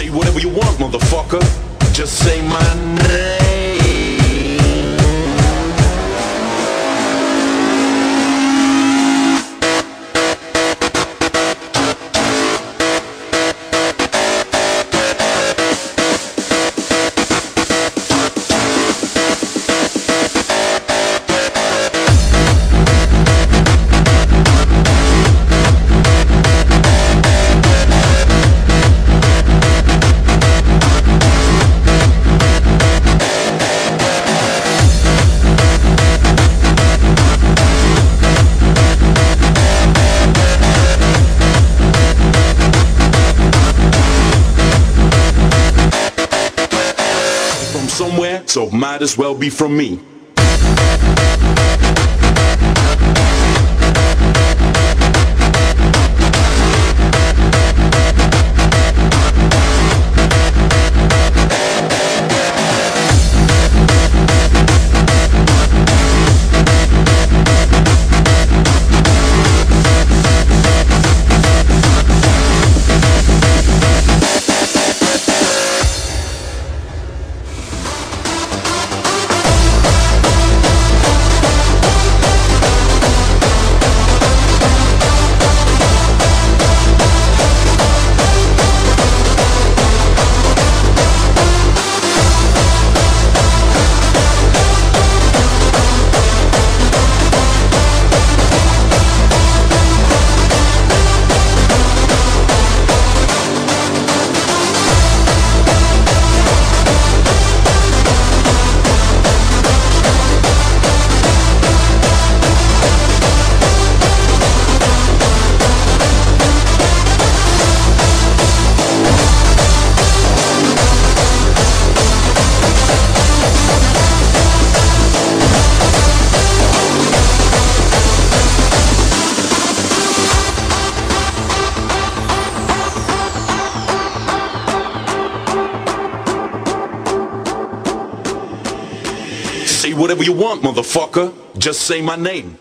Say whatever you want, motherfucker. Just say my name. Somewhere, so might as well be from me. Say whatever you want, motherfucker. Just say my name.